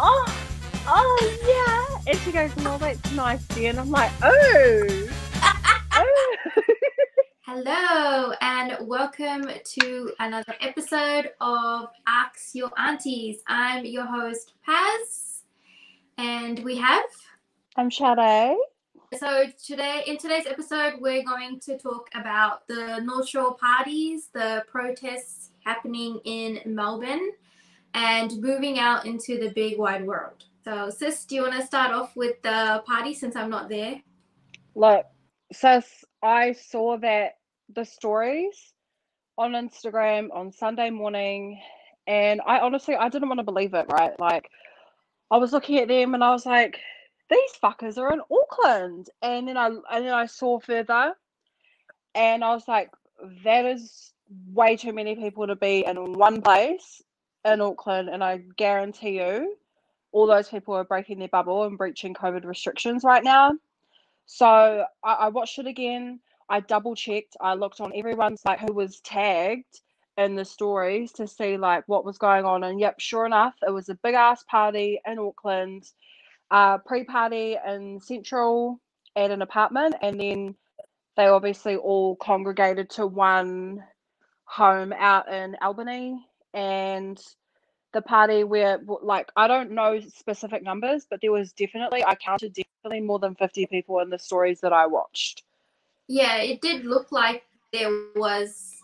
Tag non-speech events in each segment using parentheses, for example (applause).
oh, oh yeah. And she goes, no, that's nice, dear. And I'm like, oh. (laughs) oh. Hello, and welcome to another episode of Arx Ur Aunties. I'm your host, Pas, and we have. I'm Chardé. So today, in today's episode, we're going to talk about the North Shore parties, the protests happening in Melbourne, and moving out into the big wide world. So, sis, do you want to start off with the party since I'm not there? Look, sis, I saw that the stories on Instagram on Sunday morning, and I honestly I didn't want to believe it. Right, like I was looking at them and I was like, these fuckers are in Auckland, and then I and then I saw further, and I was like, that is way too many people to be in one place in Auckland, and I guarantee you, all those people are breaking their bubble and breaching COVID restrictions right now. So I, I watched it again. I double checked. I looked on everyone's like who was tagged in the stories to see like what was going on. And yep, sure enough, it was a big ass party in Auckland, uh, pre-party in Central at an apartment, and then they obviously all congregated to one home out in Albany and the party where like I don't know specific numbers, but there was definitely I counted definitely more than 50 people in the stories that I watched. Yeah, it did look like there was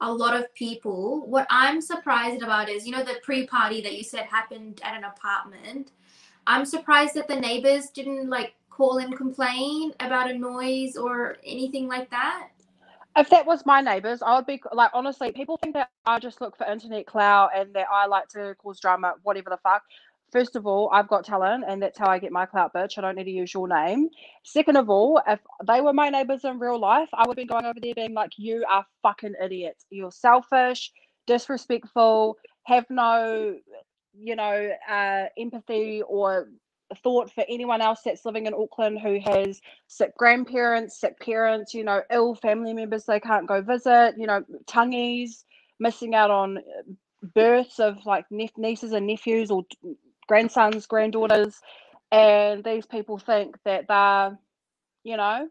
a lot of people. What I'm surprised about is, you know, the pre-party that you said happened at an apartment. I'm surprised that the neighbors didn't like call and complain about a noise or anything like that. If that was my neighbors, I would be like, honestly, people think that I just look for internet clout and that I like to cause drama, whatever the fuck. First of all, I've got talent and that's how I get my clout, bitch. I don't need to use your name. Second of all, if they were my neighbors in real life, I would be going over there being like, you are fucking idiots. You're selfish, disrespectful, have no, you know, uh, empathy or thought for anyone else that's living in Auckland who has sick grandparents, sick parents, you know, ill family members they can't go visit, you know, tangis, missing out on uh, births of like nieces and nephews or grandsons, granddaughters, and these people think that they're, you know,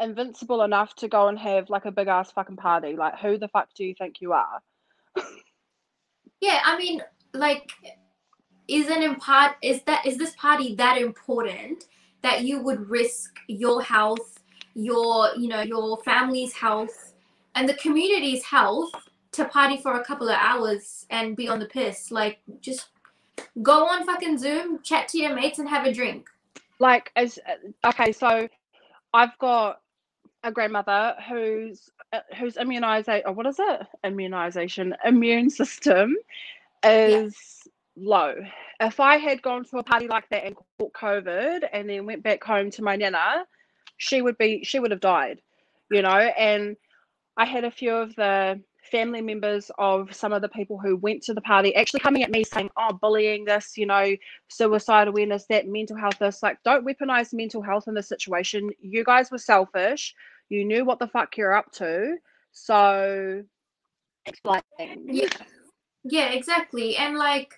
invincible enough to go and have like a big ass fucking party. Like, who the fuck do you think you are? (laughs) yeah, I mean, like isn't in part is that is this party that important that you would risk your health your you know your family's health and the community's health to party for a couple of hours and be on the piss? Like just go on fucking zoom chat to your mates and have a drink. Like as uh, okay so i've got a grandmother who's uh, whose immunization or oh, what is it? Immunization immune system is low. If I had gone to a party like that and caught COVID and then went back home to my nana, she would be she would have died, you know. And I had a few of the family members of some of the people who went to the party actually coming at me saying, "Oh, bullying this, you know, suicide awareness, that mental health this." Like, don't weaponize mental health in this situation. You guys were selfish. You knew what the fuck you're up to, so explain. Yeah, yeah, exactly. And like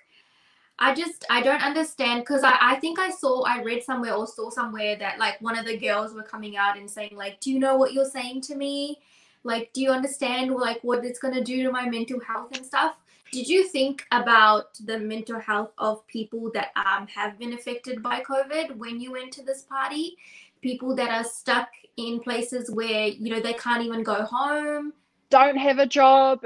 I just I don't understand because I, I think I saw I read somewhere or saw somewhere that like one of the girls were coming out and saying like do you know what you're saying to me? Like do you understand like what it's gonna do to my mental health and stuff? Did you think about the mental health of people that um, have been affected by COVID when you went to this party? People that are stuck in places where you know they can't even go home? Don't have a job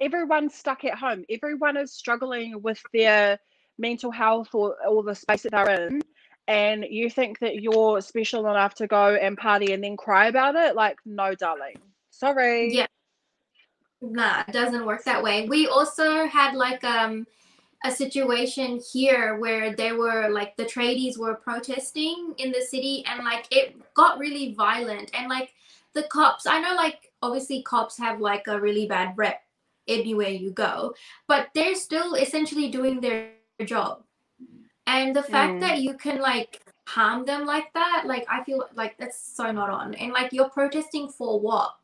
everyone's stuck at home. Everyone is struggling with their mental health or, or the space that they're in and you think that you're special enough to go and party and then cry about it like no darling. Sorry. Yeah. Nah it doesn't work that way. We also had like um a situation here where they were like the tradies were protesting in the city and like it got really violent. And like the cops i know like obviously cops have like a really bad rep everywhere you go but they're still essentially doing their job. And the fact mm. that you can like harm them like that, like I feel like that's so not on. And like you're protesting for what?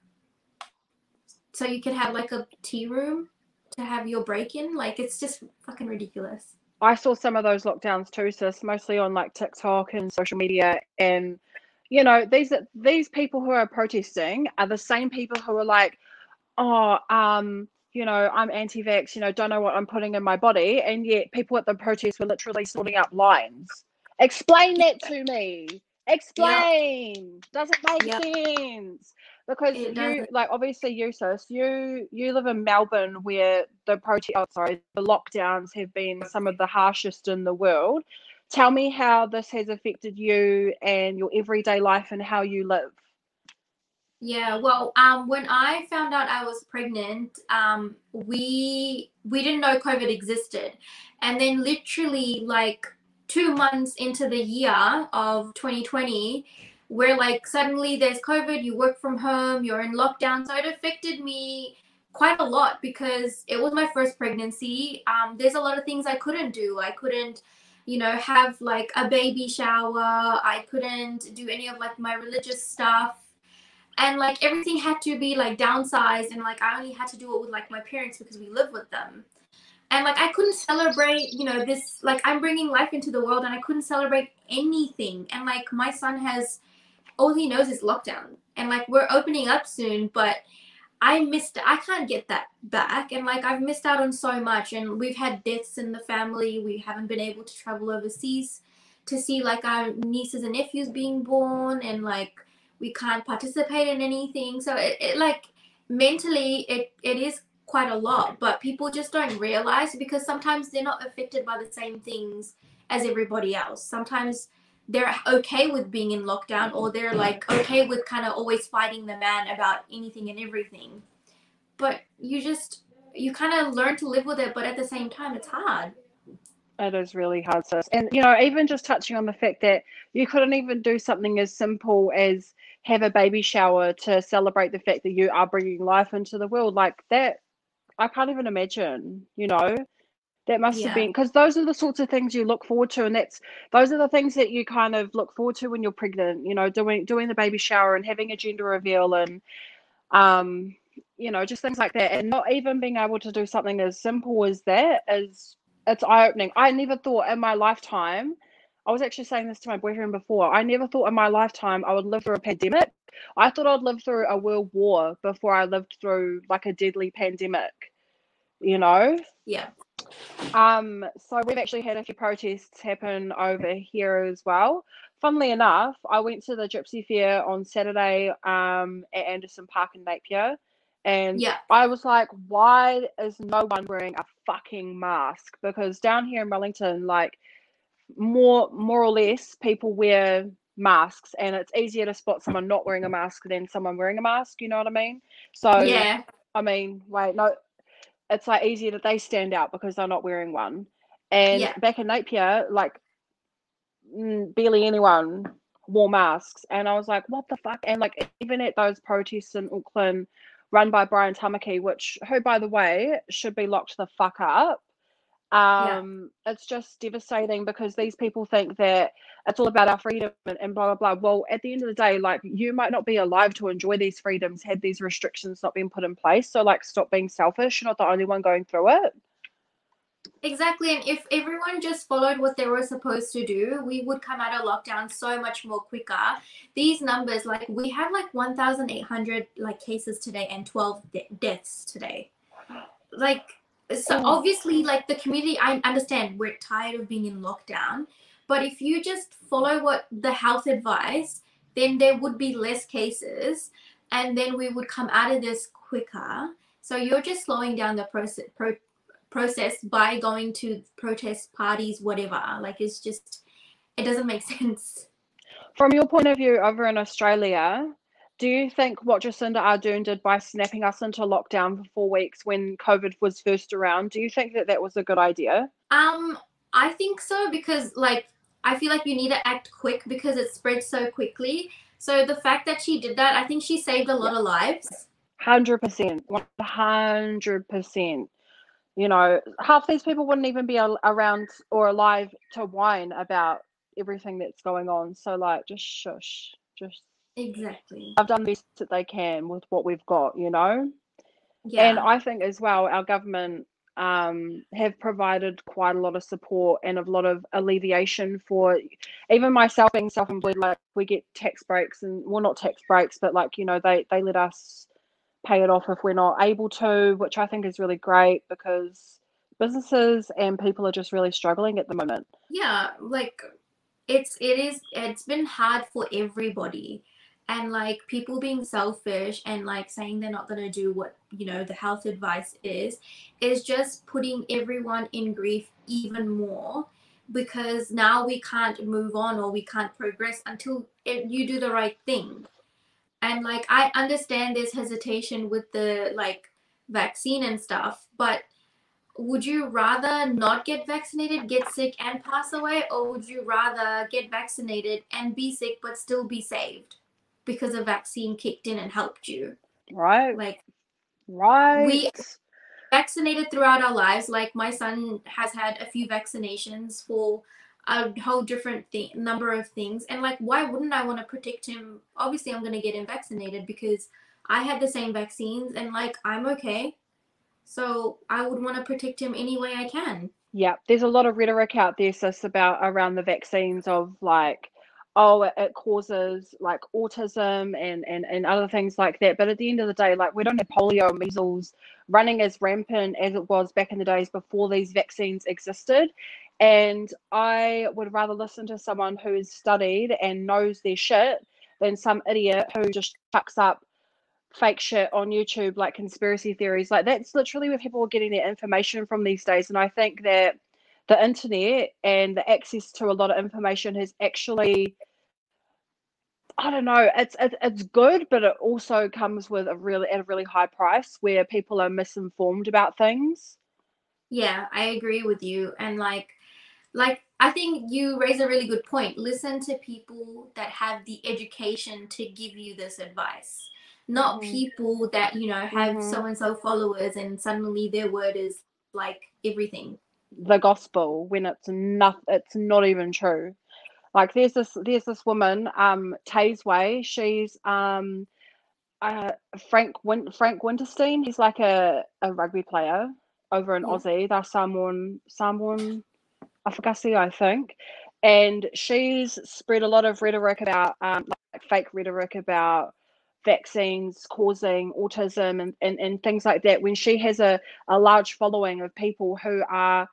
So you can have like a tea room to have your break in? Like it's just fucking ridiculous. I saw some of those lockdowns too, sis, mostly on like TikTok and social media. And you know, these these people who are protesting are the same people who are like, oh, um, you know, I'm anti-vax, you know, don't know what I'm putting in my body, and yet people at the protest were literally sorting out lines. Explain that to me. Explain. Yep. Doesn't make yep. sense because it you doesn't. like obviously you sis you you live in melbourne where the protest oh sorry the lockdowns have been some of the harshest in the world tell me how this has affected you and your everyday life and how you live yeah well um when i found out i was pregnant um we we didn't know covid existed and then literally like two months into the year of 2020 where like suddenly there's COVID, you work from home, you're in lockdown. So it affected me quite a lot because it was my first pregnancy. Um, there's a lot of things I couldn't do. I couldn't, you know, have like a baby shower. I couldn't do any of like my religious stuff. And like everything had to be like downsized and like I only had to do it with like my parents because we live with them. And like I couldn't celebrate, you know, this like I'm bringing life into the world and I couldn't celebrate anything. And like my son has all he knows is lockdown. And like we're opening up soon, but I missed I can't get that back. And like I've missed out on so much. And we've had deaths in the family. We haven't been able to travel overseas to see like our nieces and nephews being born and like we can't participate in anything. So it, it like mentally it, it is quite a lot, but people just don't realize because sometimes they're not affected by the same things as everybody else. Sometimes they're okay with being in lockdown or they're like okay with kind of always fighting the man about anything and everything but you just you kind of learn to live with it but at the same time it's hard it is really hard sis and you know even just touching on the fact that you couldn't even do something as simple as have a baby shower to celebrate the fact that you are bringing life into the world like that i can't even imagine you know that must yeah. have been because those are the sorts of things you look forward to, and that's those are the things that you kind of look forward to when you're pregnant. You know, doing doing the baby shower and having a gender reveal, and um, you know, just things like that, and not even being able to do something as simple as that is it's eye opening. I never thought in my lifetime. I was actually saying this to my boyfriend before. I never thought in my lifetime I would live through a pandemic. I thought I'd live through a world war before I lived through like a deadly pandemic. You know? Yeah. Um, so we've actually had a few protests happen over here as well. Funnily enough, I went to the Gypsy Fair on Saturday um, at Anderson Park in Napier, and yeah. I was like, why is no one wearing a fucking mask? Because down here in Wellington, like more more or less, people wear masks, and it's easier to spot someone not wearing a mask than someone wearing a mask. You know what I mean? So yeah. I mean, wait, no, it's like easier that they stand out because they're not wearing one. And yeah. back in Napier, like mm, barely anyone wore masks, and I was like, what the fuck? And like even at those protests in Auckland, run by Brian Tamaki, which who by the way should be locked the fuck up um yeah. it's just devastating because these people think that it's all about our freedom and, and, blah blah blah. Well at the end of the day like you might not be alive to enjoy these freedoms had these restrictions not been put in place. So like stop being selfish. You're not the only one going through it. Exactly. And if everyone just followed what they were supposed to do we would come out of lockdown so much more quicker. These numbers like we have like 1800 like cases today and 12 de- deaths today. Like so oh. obviously like the community i understand we're tired of being in lockdown but if you just follow what the health advice then there would be less cases and then we would come out of this quicker. So you're just slowing down the process pro- process by going to protest parties whatever. Like it's just it doesn't make (laughs) sense. From your point of view over in australia do you think what Jacinda Ardern did by snapping us into lockdown for four weeks when COVID was first around, do you think that that was a good idea? Um, I think so because like I feel like you need to act quick because it spreads so quickly. So the fact that she did that, I think she saved a lot of lives. Hundred percent, one hundred percent. You know, half these people wouldn't even be around or alive to whine about everything that's going on. So like, just shush, just Exactly. I've done the best that they can with what we've got, you know? Yeah. And I think as well, our government um, have provided quite a lot of support and a lot of alleviation for even myself being self-employed. Like we get tax breaks and well, not tax breaks, but like you know they they let us pay it off if we're not able to, which I think is really great because businesses and people are just really struggling at the moment. Yeah, like it's it is it's been hard for everybody and like people being selfish and like saying they're not going to do what you know the health advice is is just putting everyone in grief even more because now we can't move on or we can't progress until you do the right thing. And like i understand there's hesitation with the like vaccine and stuff but would you rather not get vaccinated get sick and pass away or would you rather get vaccinated and be sick but still be saved because a vaccine kicked in and helped you. Right. Like, right. We vaccinated throughout our lives. Like, my son has had a few vaccinations for a whole different thing, number of things. And, like, why wouldn't I want to protect him? Obviously, I'm going to get him vaccinated because I had the same vaccines and, like, I'm okay. So I would want to protect him any way I can. Yeah, there's a lot of rhetoric out there, sis, about around the vaccines of like oh it, it, causes like autism and, and and other things like that. But at the end of the day like we don't have polio measles running as rampant as it was back in the days before these vaccines existed. And i would rather listen to someone who's studied and knows their shit than some idiot who just chucks up fake shit on youtube like conspiracy theories. Like that's literally where people are getting their information from these days. And i think that the internet and the access to a lot of information has actually I don't know. It's it's good, but it also comes with a really at a really high price where people are misinformed about things. Yeah, I agree with you. And like like I think you raise a really good point. Listen to people that have the education to give you this advice. Not mm-hmm. people that, you know, have so and so followers and suddenly their word is like everything the gospel when it's not it's not even true. Like there's this there's this woman um Taze Way. She's um uh Frank Win- Frank Winterstein. He's like a, a rugby player over in yeah. Aussie. They're someone someone Afghasi I think. And she's spread a lot of rhetoric about um like fake rhetoric about vaccines causing autism and, and, and things like that when she has a, a large following of people who are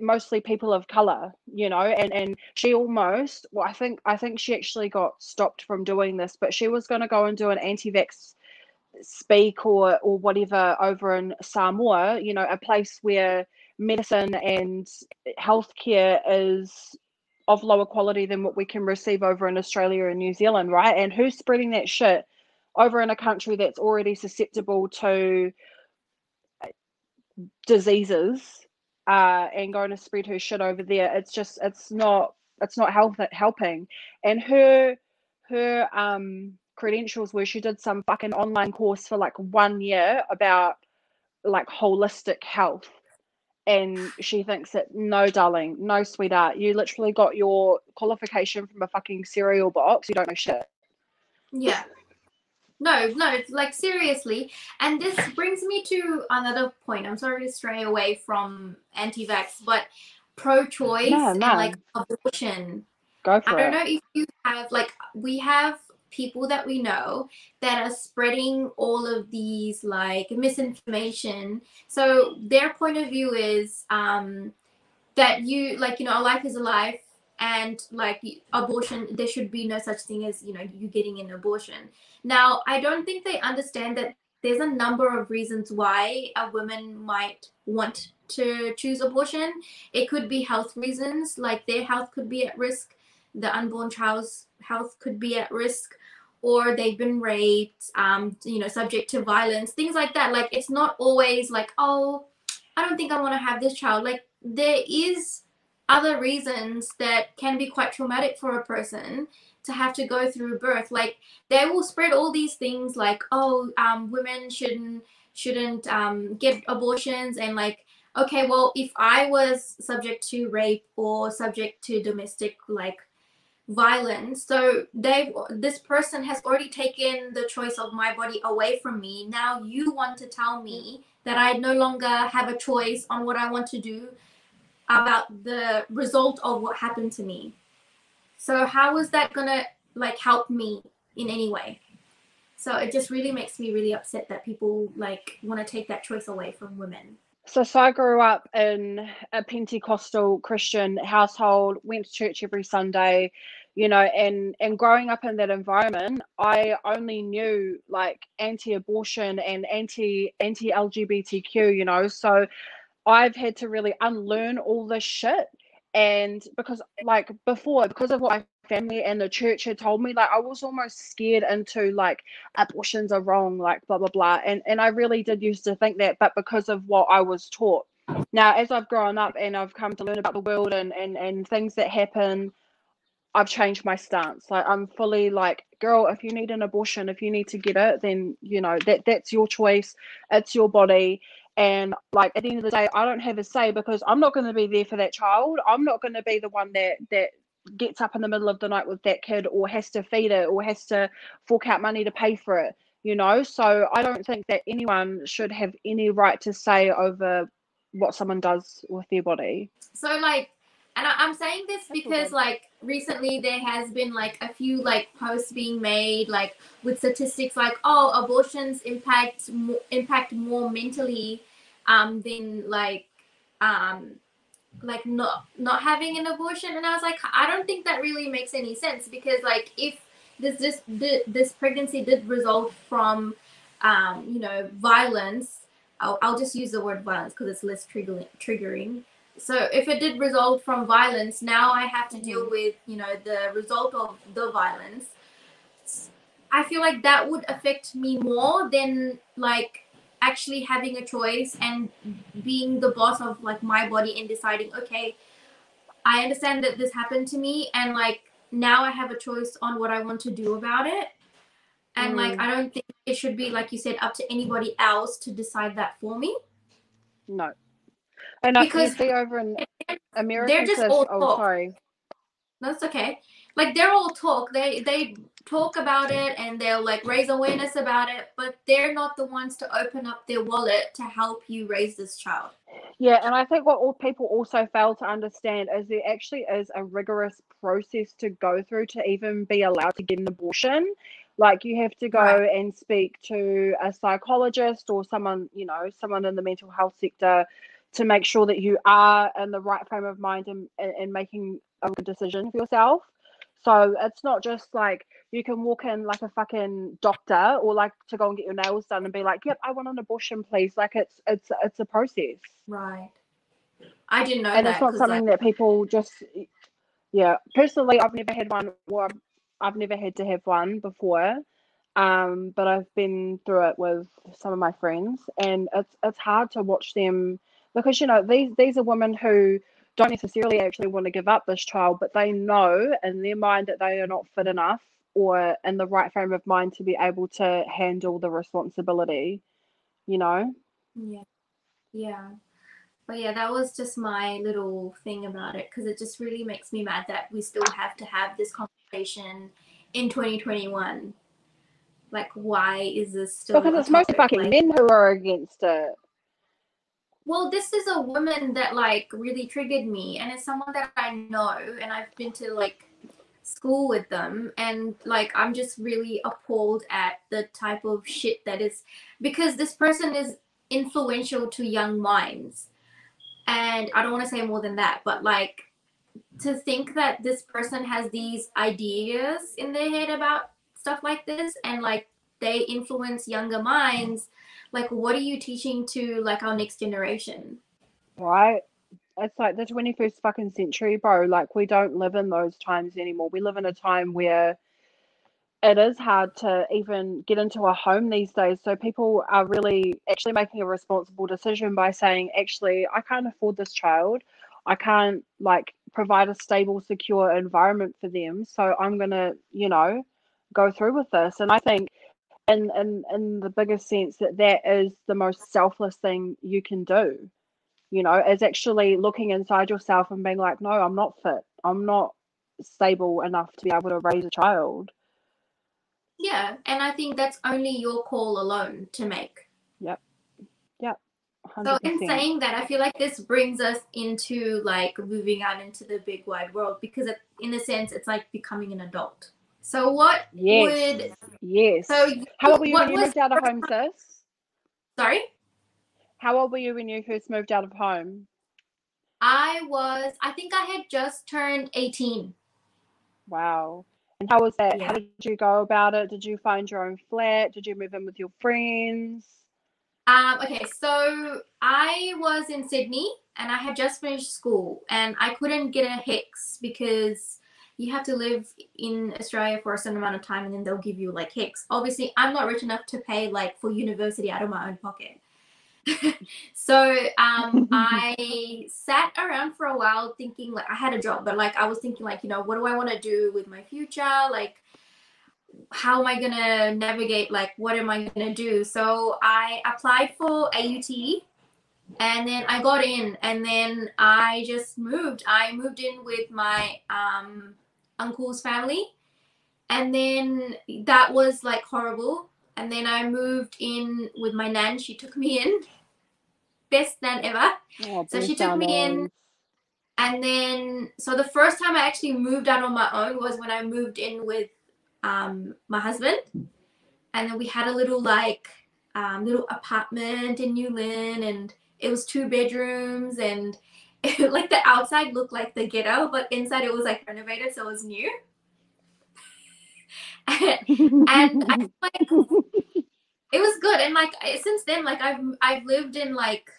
mostly people of color you know and and she almost well i think i think she actually got stopped from doing this but she was going to go and do an anti-vax speak or or whatever over in samoa you know a place where medicine and healthcare is of lower quality than what we can receive over in australia and new zealand right? And who's spreading that shit over in a country that's already susceptible to uh, diseases uh, and going to spread her shit over there. It's just it's not it's not help helping. And her her um credentials were she did some fucking online course for like one year about like holistic health. And she thinks that no, darling, no, sweetheart, you literally got your qualification from a fucking cereal box. You don't know shit. Yeah. No, no, it's like seriously. And this brings me to another point. I'm sorry to stray away from anti vax, but pro choice no, no. and like abortion. Go for I don't it. know if you have, like, we have people that we know that are spreading all of these like misinformation. So their point of view is um, that you, like, you know, a life is a life and like abortion there should be no such thing as you know you getting an abortion now i don't think they understand that there's a number of reasons why a woman might want to choose abortion. It could be health reasons like their health could be at risk the unborn child's health could be at risk or they've been raped um you know subject to violence things like that. Like it's not always like oh i don't think i want to have this child. Like there is other reasons that can be quite traumatic for a person to have to go through birth like they will spread all these things like oh um, women shouldn't shouldn't um, get abortions and like okay well if i was subject to rape or subject to domestic like violence so they this person has already taken the choice of my body away from me. Now you want to tell me that i no longer have a choice on what i want to do about the result of what happened to me so how is that gonna like help me in any way so it just really makes me really upset that people like want to take that choice away from women so, so I grew up in a Pentecostal Christian household, went to church every Sunday, you know, and and growing up in that environment, I only knew like anti-abortion and anti anti-LGBTQ, you know. So I've had to really unlearn all this shit. And because like before, because of what my family and the church had told me, like I was almost scared into like abortions are wrong, like blah blah blah. And and I really did used to think that, but because of what I was taught. Now as I've grown up and I've come to learn about the world and and, and things that happen, I've changed my stance. Like I'm fully like, girl, if you need an abortion, if you need to get it, then you know that that's your choice. It's your body. And like at the end of the day, I don't have a say because I'm not going to be there for that child. I'm not going to be the one that that gets up in the middle of the night with that kid or has to feed it or has to fork out money to pay for it you know so i don't think that anyone should have any right to say over what someone does with their body so like and I, am saying this because like recently there has been like a few like posts being made like with statistics like oh abortions impact impact more mentally um than like um like not not having an abortion. And i was like i don't think that really makes any sense because like if this this this pregnancy did result from um you know violence i'll, I'll just use the word violence because it's less triggering triggering so if it did result from violence now i have to deal mm-hmm. with you know the result of the violence i feel like that would affect me more than like actually having a choice and being the boss of like my body and deciding okay i understand that this happened to me and like now i have a choice on what i want to do about it and mm. like i don't think it should be like you said up to anybody else to decide that for me no and because I see over in America, they're just all oh, talk. sorry. That's okay. Like they're all talk. They they talk about it and they'll like raise awareness about it, but they're not the ones to open up their wallet to help you raise this child. Yeah, and I think what all people also fail to understand is there actually is a rigorous process to go through to even be allowed to get an abortion. Like you have to go right. and speak to a psychologist or someone, you know, someone in the mental health sector to make sure that you are in the right frame of mind and, and, making a good decision for yourself. So it's not just like you can walk in like a fucking doctor or like to go and get your nails done and be like, "Yep, I want an abortion, please." Like it's it's it's a process. Right. I didn't know and that. it's not something that people just. Yeah, personally, I've never had one, or I've never had to have one before. Um, but I've been through it with some of my friends, and it's it's hard to watch them because you know these these are women who don't necessarily actually want to give up this child, but they know in their mind that they are not fit enough or in the right frame of mind to be able to handle the responsibility, you know? Yeah. Yeah. But yeah, that was just my little thing about it because it just really makes me mad that we still have to have this conversation in 2021. Like, why is this still? Because it's mostly fucking like, men who are against it well this is a woman that like really triggered me and it's someone that i know and i've been to like school with them and like i'm just really appalled at the type of shit that is because this person is influential to young minds. And i don't want to say more than that but like to think that this person has these ideas in their head about stuff like this and like they influence younger minds like what are you teaching to like our next generation? Right. It's like the 21st fucking century bro. Like we don't live in those times anymore. We live in a time where it is hard to even get into a home these days. So people are really actually making a responsible decision by saying actually i can't afford this child. I can't like provide a stable secure environment for them. So i'm gonna you know go through with this. And i think in in in the biggest sense that that is the most selfless thing you can do you know is actually looking inside yourself and being like no i'm not fit i'm not stable enough to be able to raise a child. Yeah, and I think that's only your call alone to make. Yep. Yep. 100%. So in saying that, I feel like this brings us into like moving out into the big wide world because it, in a sense it's like becoming an adult. So what yes. would yes. so How old were you when you was moved out of home, sis? sorry? How old were you when you first moved out of home? I was I think I had just turned 18. Wow. And how was that? Yeah. How did you go about it? Did you find your own flat? Did you move in with your friends? Um, okay, so I was in Sydney and I had just finished school and I couldn't get a HECS because you have to live in Australia for a certain amount of time and then they'll give you like HECS. Obviously, I'm not rich enough to pay like for university out of my own pocket. (laughs) so um, (laughs) I sat around for a while thinking like I had a job, but like I was thinking like, you know, what do I want to do with my future? Like how am I gonna navigate? Like, what am I gonna do? So I applied for AUT and then I got in and then I just moved. I moved in with my um, uncle's family and then that was like horrible. And then I moved in with my nan. She took me in. Best nan ever. Oh, So she took me in. And then, so the first time I actually moved out on my own was when I moved in with um, my husband. And then we had a little like um, little apartment in New Lynn, and it was two bedrooms, and (laughs) like the outside looked like the ghetto, but inside it was like renovated, so it was new. (laughs) and I (laughs) like it was good, and like since then, like I've I've lived in like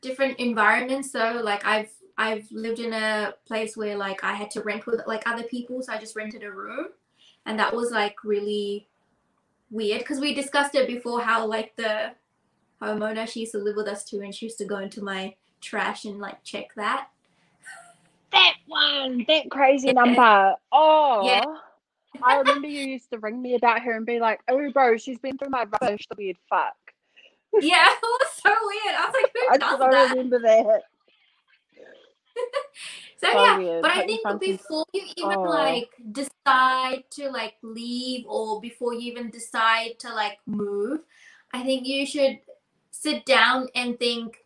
different environments. So like I've I've lived in a place where like I had to rent with like other people, so I just rented a room, and that was like really weird because we discussed it before how like the homeowner she used to live with us too, and she used to go into my trash and like check that. that one, that crazy number. Oh, Yeah. I remember you used to ring me about her and be like, "Oh, bro, she's been through my rubbish. The weird fuck." Yeah, (laughs) it was so weird. I was like, who I does that? remember that. (laughs) So, So yeah, weird. but I think before you even Oh. like decide to like leave or before you even decide to like move, I think you should sit down and think,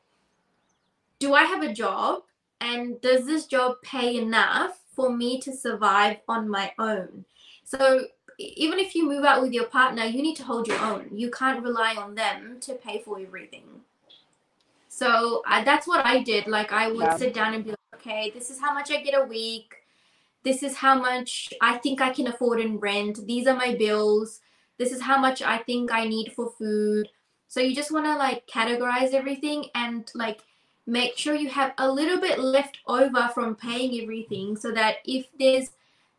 do I have a job? And does this job pay enough for me to survive on my own? So even if you move out with your partner, you need to hold your own. You can't rely on them to pay for everything. So I, that's what I did. Like I would Yeah. sit down and be like, okay, this is how much I get a week. This is how much I think I can afford in rent. These are my bills. This is how much I think I need for food. So you just want to like categorize everything and like make sure you have a little bit left over from paying everything so that if there's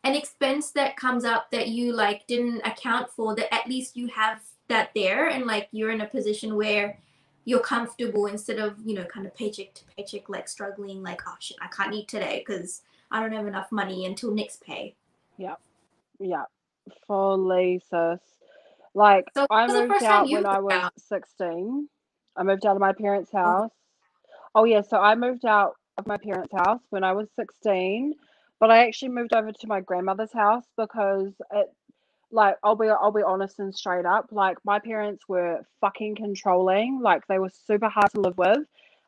an expense that comes up that you like didn't account for that at least you have that there and like you're in a position where you're comfortable instead of you know kind of paycheck to paycheck like struggling like oh shit i can't eat today because i don't have enough money until next pay Yeah, yeah for sis. Like So I what was the moved out when I was out? 16. I moved out of my parents' oh. house. Oh yeah, so I moved out of my parents' house when I was 16, but I actually moved over to my grandmother's house because it like I'll be I'll be honest and straight up, like my parents were fucking controlling, like they were super hard to live with.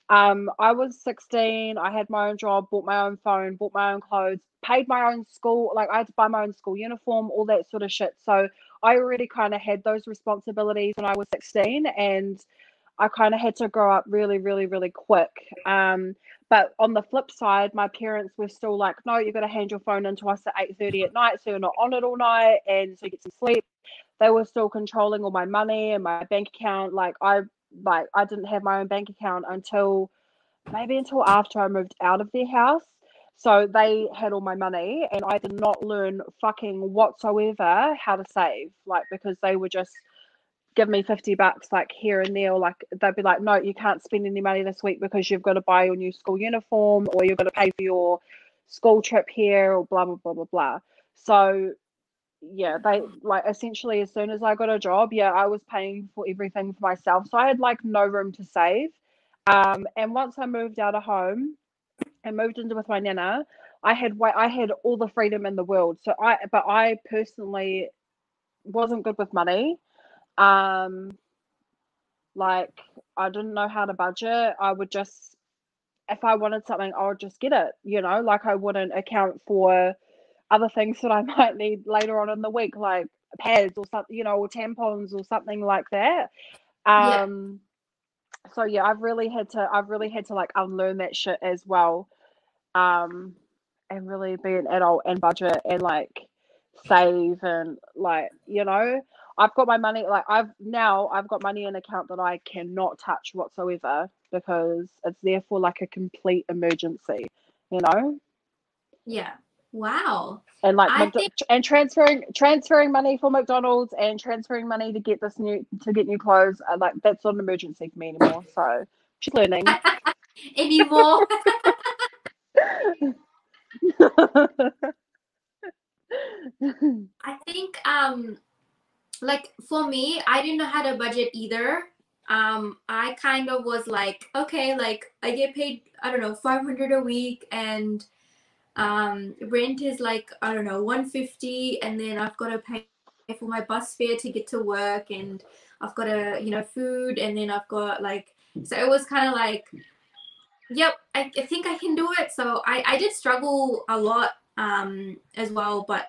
Um, I was 16, I had my own job, bought my own phone, bought my own clothes, paid my own school, like I had to buy my own school uniform, all that sort of shit. So I already kind of had those responsibilities when I was 16 and I kind of had to grow up really, really, really quick. Um, but on the flip side, my parents were still like, no, you've got to hand your phone in to us at 8.30 at night so you're not on it all night and so you get some sleep. They were still controlling all my money and my bank account. Like I like I didn't have my own bank account until maybe until after I moved out of their house. So they had all my money and I did not learn fucking whatsoever how to save. Like because they were just give me 50 bucks like here and there or like they'd be like no you can't spend any money this week because you've got to buy your new school uniform or you've got to pay for your school trip here or blah blah blah blah blah so yeah they like essentially as soon as i got a job yeah i was paying for everything for myself so i had like no room to save um and once i moved out of home and moved into with my nana I had way I had all the freedom in the world. So I but I personally wasn't good with money. Um like I didn't know how to budget. I would just if I wanted something, I would just get it, you know, like I wouldn't account for other things that I (laughs) might need later on in the week, like pads or something, you know, or tampons or something like that. Um yeah. so yeah, I've really had to I've really had to like unlearn that shit as well. Um and really be an adult and budget and like save and like, you know, I've got my money like I've now I've got money in account that I cannot touch whatsoever because it's there for like a complete emergency, you know? Yeah. Wow. And like think... and transferring transferring money for McDonald's and transferring money to get this new to get new clothes, uh, like that's not an emergency for me anymore. So she's learning. (laughs) anymore. (laughs) I think um like for me, I didn't know how to budget either. Um, I kind of was like, okay, like I get paid, I don't know, 500 a week and um rent is like, I don't know, 150 and then I've got to pay for my bus fare to get to work and I've got to, you know, food and then I've got like so it was kind of like yep, I, I think I can do it. So I I did struggle a lot um as well, but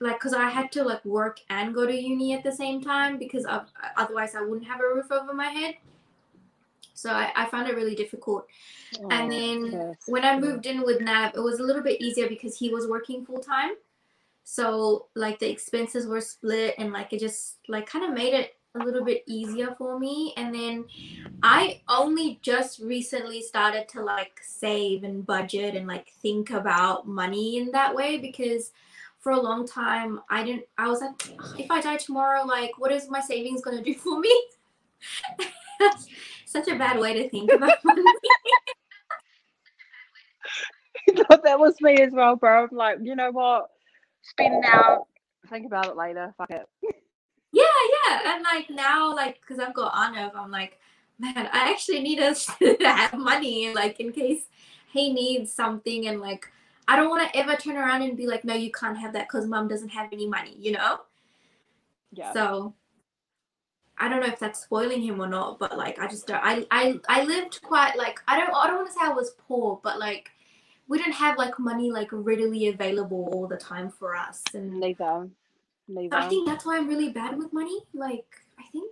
like because I had to like work and go to uni at the same time because of, otherwise I wouldn't have a roof over my head. So I, I found it really difficult. Oh, and then yes. when I moved in with Nav, it was a little bit easier because he was working full time. So like the expenses were split and like it just like kind of made it a little bit easier for me. And then I only just recently started to like save and budget and like think about money in that way because for a long time i didn't i was like if i die tomorrow like what is my savings going to do for me? (laughs) Such a bad way to think about (laughs) money. That was me as well bro. I'm like you know what? Spend now. Think about it later. Fuck it. Yeah yeah. And like now like because i've got Arnav, i'm like man i actually need us (laughs) to have money like in case he needs something and like I don't want to ever turn around and be like, no, you can't have that because mom doesn't have any money, you know? Yeah. So I don't know if that's spoiling him or not, but like I just don't I I, I lived quite like I don't I don't want to say I was poor, but like we didn't have like money like readily available all the time for us. And neither. Neither. I think that's why I'm really bad with money. Like I think.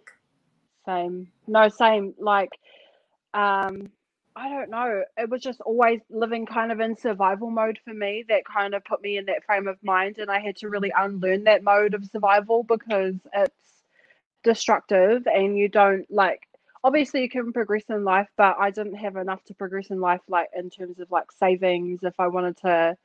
Same. No, same. Like um I don't know. It was just always living kind of in survival mode for me that kind of put me in that frame of mind. And I had to really unlearn that mode of survival because it's destructive and you don't like, obviously, you can progress in life, but I didn't have enough to progress in life, like in terms of like savings. If I wanted to,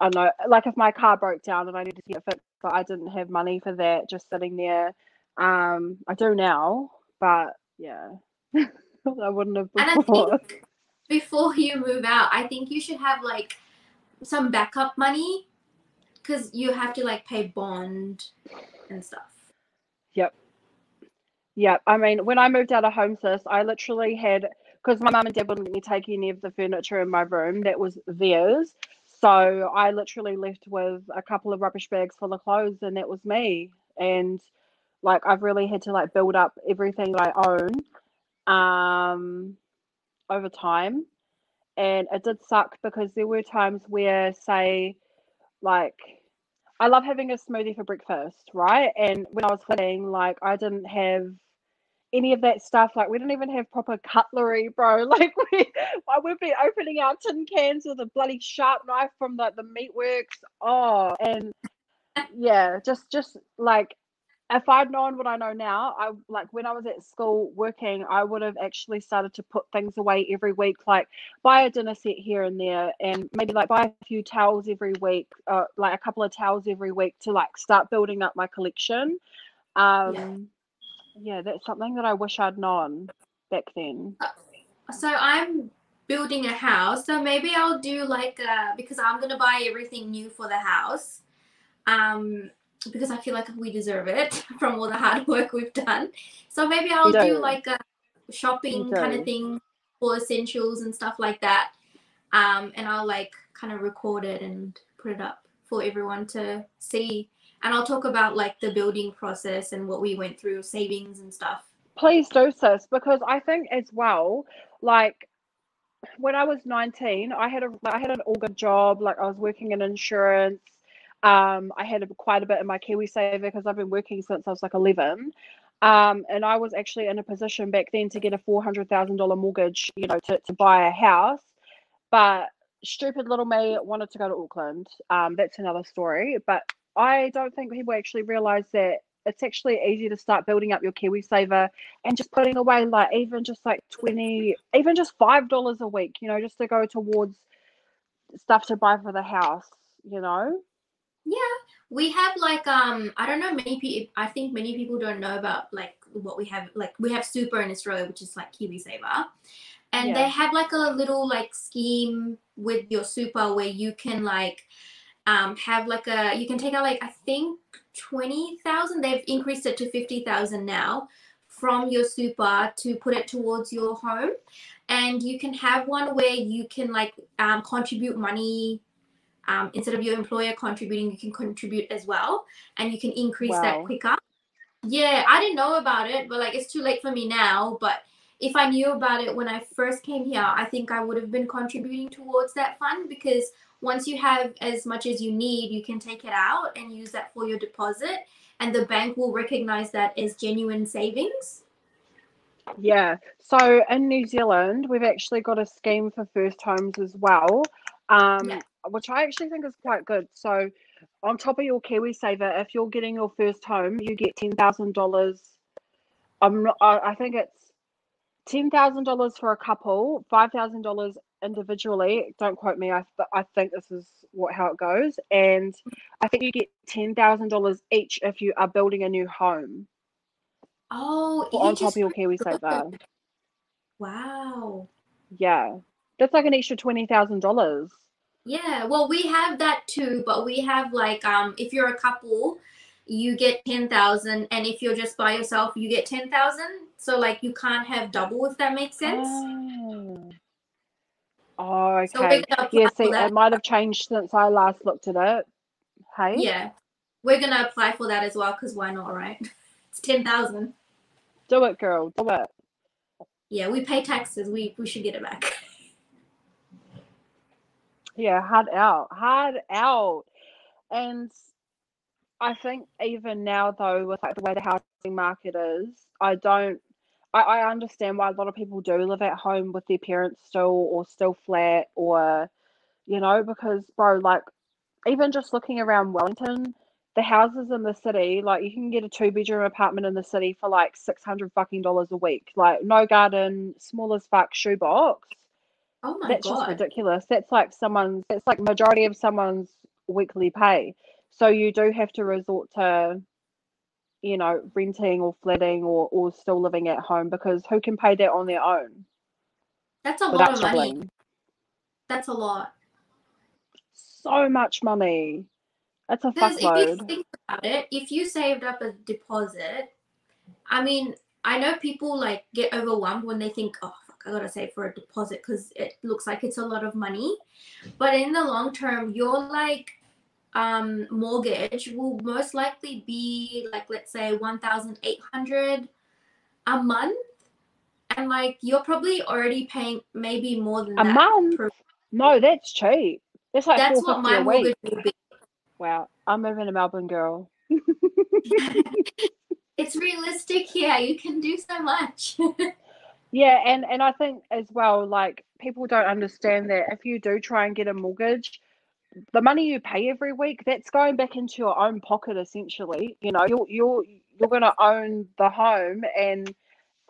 I don't know, like if my car broke down and I needed to get fixed, but I didn't have money for that just sitting there. Um, I do now, but yeah. (laughs) (laughs) I wouldn't have before. And I think before you move out, I think you should have like some backup money because you have to like pay bond and stuff. Yep. Yep. I mean, when I moved out of HomeSys, I literally had because my mum and dad wouldn't let me take any of the furniture in my room that was theirs. So I literally left with a couple of rubbish bags full of clothes, and that was me. And like I've really had to like build up everything that I own um, over time. And it did suck because there were times where, say, like, I love having a smoothie for breakfast, right? And when I was quitting, like, I didn't have any of that stuff. Like, we didn't even have proper cutlery, bro. (laughs) Like, we, I would be opening our tin cans with a bloody sharp knife from the, the meatworks. Oh, and yeah, just, just like, if I'd known what I know now, I like when I was at school working, I would have actually started to put things away every week, like buy a dinner set here and there, and maybe like buy a few towels every week, uh, like a couple of towels every week to like start building up my collection. Um, yeah. yeah, that's something that I wish I'd known back then. Uh, so I'm building a house, so maybe I'll do like uh, because I'm gonna buy everything new for the house. Um, because I feel like we deserve it (laughs) from all the hard work we've done. So maybe I'll do like a shopping kind of thing for essentials and stuff like that. Um, and I'll like kind of record it and put it up for everyone to see. And I'll talk about like the building process and what we went through, savings and stuff. Please do, sis, because I think as well, like when I was 19, I had a I had an all good job. Like I was working in insurance. Um, I had a, quite a bit in my KiwiSaver because I've been working since I was like 11. Um, and I was actually in a position back then to get a four hundred thousand dollar mortgage, you know, to, to buy a house. But stupid little me wanted to go to Auckland. Um, that's another story. But I don't think people actually realize that it's actually easy to start building up your KiwiSaver and just putting away like even just like 20, even just five dollars a week, you know, just to go towards stuff to buy for the house, you know? Yeah. We have like um I don't know many people I think many people don't know about like what we have like we have super in Australia, which is like KiwiSaver. And Yeah. they have like a little like scheme with your super where you can like um have like a you can take out like I think twenty thousand. They've increased it to fifty thousand now from your super to put it towards your home. And you can have one where you can like um, contribute money um, instead of your employer contributing, you can contribute as well, and you can increase that quicker. Yeah, I didn't know about it, but like it's too late for me now. But if I knew about it when I first came here, I think I would have been contributing towards that fund because once you have as much as you need, you can take it out and use that for your deposit, and the bank will recognize that as genuine savings. Yeah. So in New Zealand, we've actually got a scheme for first homes as well, um, Yeah. Which I actually think is quite good. So on top of your KiwiSaver, if you're getting your first home, you get ten thousand dollars. I'm not. I, think it's ten thousand dollars for a couple, five thousand dollars individually. Don't quote me. I I think this is what how it goes, and I think you get ten thousand dollars each if you are building a new home Oh, on top of your good. KiwiSaver. Wow. Yeah. That's like an extra twenty thousand dollars. Yeah, well, we have that too, but we have like um if you're a couple, you get 10,000 and if you're just by yourself, you get 10,000. So like you can't have double if that makes sense. Oh. Oh, So okay. gonna Yeah, see, that. it might have changed since I last looked at it. Hey? Yeah. We're going to apply for that as well cuz why not, right? (laughs) It's 10,000. Do it, girl. Do it. Yeah, we pay taxes. We we should get it back. (laughs) Yeah, hard out. Hard out. And I think even now though, with like the way the housing market is, I don't I, I understand why a lot of people do live at home with their parents still or still flat or you know, because bro, like even just looking around Wellington, the houses in the city, like you can get a two bedroom apartment in the city for like six hundred fucking dollars a week. Like no garden, small as fuck shoebox. Oh my That's just ridiculous. That's like someone's, that's like majority of someone's weekly pay. So you do have to resort to, you know, renting or flatting or, or still living at home because who can pay that on their own That's a lot of money. struggling? That's a lot. So much money. That's a Because if you think about it, if you saved up a deposit, I mean, I know people like get overwhelmed when they think, oh, I gotta save for a deposit because it looks like it's a lot of money. But in the long term, your like um mortgage will most likely be like let's say 1800 a month and like you're probably already paying maybe more than A that month? per- No, that's cheap. That's like that's what my a mortgage will be Wow. I'm moving to Melbourne, girl. (laughs) it's realistic here you can do so much (laughs) Yeah, and and I think as well, like people don't understand that if you do try and get a mortgage, the money you pay every week, that's going back into your own pocket essentially. You know, you're you're you're going to own the home, and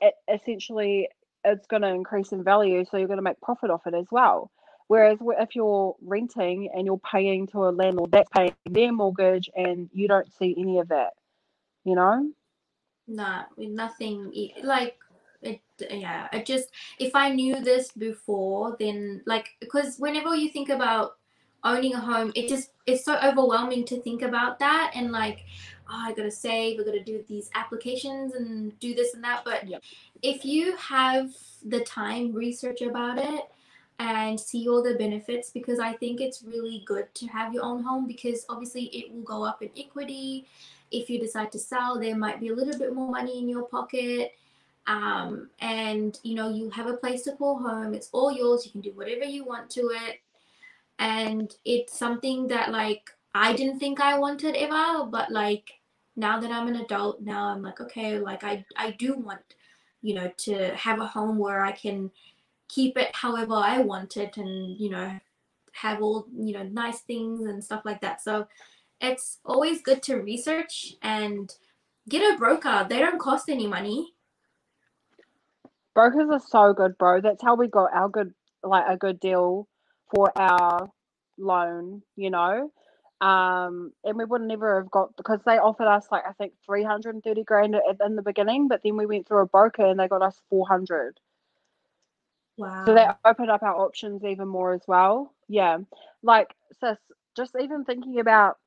it essentially it's going to increase in value, so you're going to make profit off it as well. Whereas if you're renting and you're paying to a landlord, that's paying their mortgage, and you don't see any of that. You know? No, with nothing like it. Yeah, I just if I knew this before, then like because whenever you think about owning a home, it just it's so overwhelming to think about that and like, oh, I gotta save, I gotta do these applications and do this and that. But Yep. if you have the time, research about it. and see all the benefits because I think it's really good to have your own home because obviously it will go up in equity. If you decide to sell, there might be a little bit more money in your pocket. Um, and you know, you have a place to call home. It's all yours. You can do whatever you want to it. And it's something that like I didn't think I wanted ever, but like now that I'm an adult, now I'm like, okay, like I I do want, you know, to have a home where I can keep it however I want it and, you know, have all, you know, nice things and stuff like that. So it's always good to research and get a broker. They don't cost any money. Brokers are so good, bro. That's how we got our good, like a good deal for our loan, you know. Um, and we would never have got because they offered us like I think three hundred and thirty grand in the beginning, but then we went through a broker and they got us four hundred. Wow. So that opened up our options even more as well. Yeah. Like, sis, just even thinking about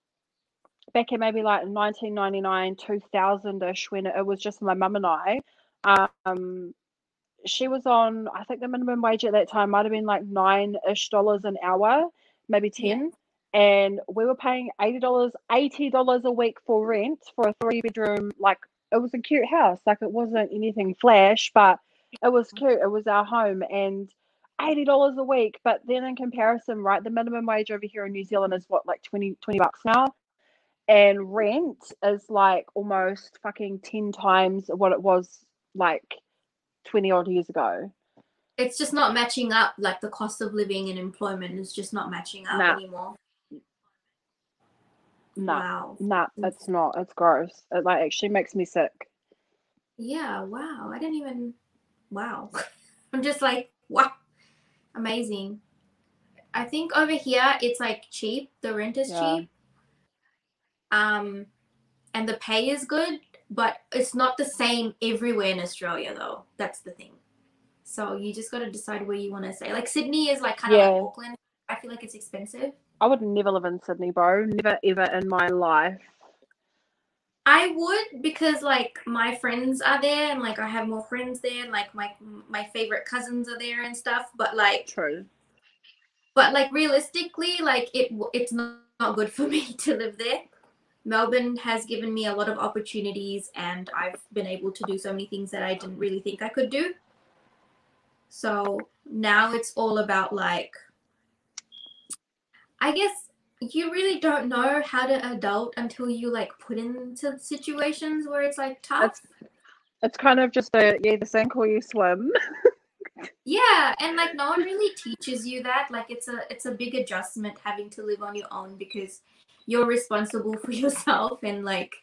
back in maybe like 1999, 2000 ish, when it was just my mum and I, um, she was on, I think the minimum wage at that time might have been like nine ish dollars an hour, maybe 10. Yeah. And we were paying $80, $80 a week for rent for a three bedroom, like, it was a cute house. Like, it wasn't anything flash, but it was cute. It was our home and eighty dollars a week. But then in comparison, right, the minimum wage over here in New Zealand is what like 20, 20 bucks now, and rent is like almost fucking ten times what it was like twenty odd years ago. It's just not matching up. Like the cost of living and employment is just not matching up nah. anymore. No, wow. nah, it's not. It's gross. It like actually makes me sick. Yeah, wow. I didn't even wow. (laughs) I'm just like, wow, amazing. I think over here it's like cheap. The rent is yeah. cheap. Um, and the pay is good, but it's not the same everywhere in Australia though. That's the thing. So you just got to decide where you want to stay. Like Sydney is like kind of yeah. like Auckland. I feel like it's expensive. I would never live in Sydney, bro. Never ever in my life. I would because like my friends are there and like I have more friends there and like my my favorite cousins are there and stuff. But like true. But like realistically, like it it's not, not good for (laughs) me to live there. Melbourne has given me a lot of opportunities and I've been able to do so many things that I didn't really think I could do. So now it's all about like I guess you really don't know how to adult until you like put into situations where it's like tough. It's, it's kind of just a yeah, the sink or you swim. yeah, and like no one really teaches you that. Like it's a it's a big adjustment having to live on your own because you're responsible for (laughs) yourself and like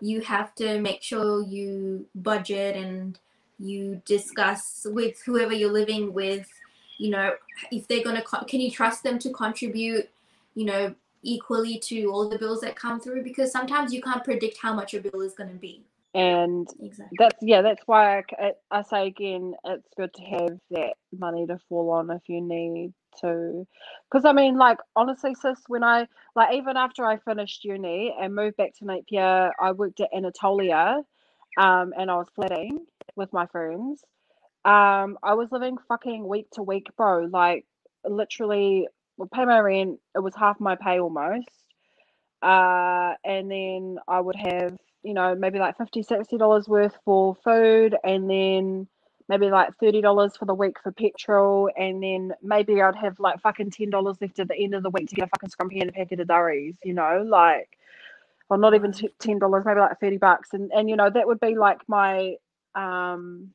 you have to make sure you budget and you discuss with whoever you're living with you know if they're going to co- can you trust them to contribute you know, equally to all the bills that come through because sometimes you can't predict how much your bill is going to be. And exactly. that's yeah, that's why I, I say again, it's good to have that money to fall on if you need to. Because I mean, like honestly, sis, when I like even after I finished uni and moved back to Napier, I worked at Anatolia, um, and I was flatting with my friends. Um, I was living fucking week to week, bro. Like literally would pay my rent. It was half my pay almost. Uh, and then I would have, you know, maybe like 50 $60 worth for food and then maybe like $30 for the week for petrol. And then maybe I'd have like fucking $10 left at the end of the week to get a fucking scrumpy and a packet of durries, you know, like, well, not even $10, maybe like 30 bucks. And, and, you know, that would be like my, um,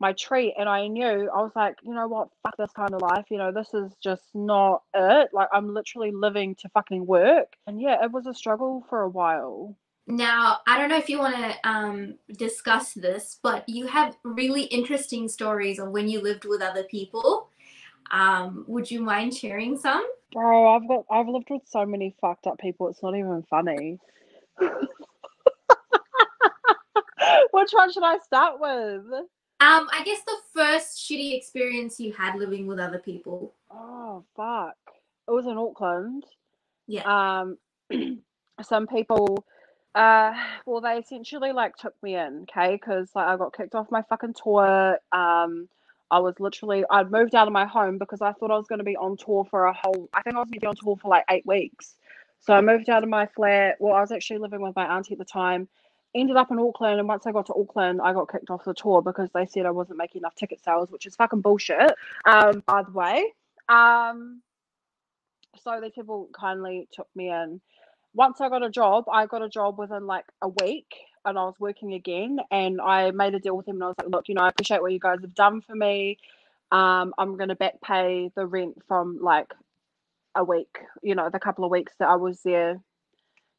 my treat and I knew I was like, you know what, fuck this kind of life. You know, this is just not it. Like I'm literally living to fucking work. And yeah, it was a struggle for a while. Now, I don't know if you want to um, discuss this, but you have really interesting stories of when you lived with other people. Um, would you mind sharing some? Bro, I've got I've lived with so many fucked up people. It's not even funny. (laughs) Which one should I start with? Um, I guess the first shitty experience you had living with other people. Oh fuck! It was in Auckland. Yeah. Um, (clears throat) some people, uh, well, they essentially like took me in, okay, because like I got kicked off my fucking tour. Um, I was literally I'd moved out of my home because I thought I was going to be on tour for a whole. I think I was going to be on tour for like eight weeks. So I moved out of my flat. Well, I was actually living with my auntie at the time. Ended up in Auckland, and once I got to Auckland, I got kicked off the tour because they said I wasn't making enough ticket sales, which is fucking bullshit. Um, by the way. Um, so these people kindly took me in. Once I got a job, I got a job within like a week and I was working again and I made a deal with him and I was like, look, you know, I appreciate what you guys have done for me. Um, I'm gonna back pay the rent from like a week, you know, the couple of weeks that I was there,